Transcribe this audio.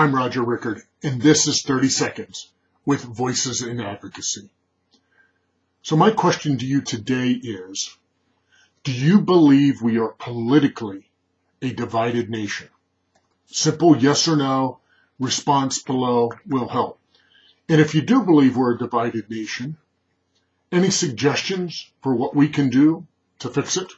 I'm Roger Rickard, and this is 30 Seconds with Voices in Advocacy. So my question to you today is, do you believe we are politically a divided nation? Simple yes or no response below will help. And if you do believe we're a divided nation, any suggestions for what we can do to fix it?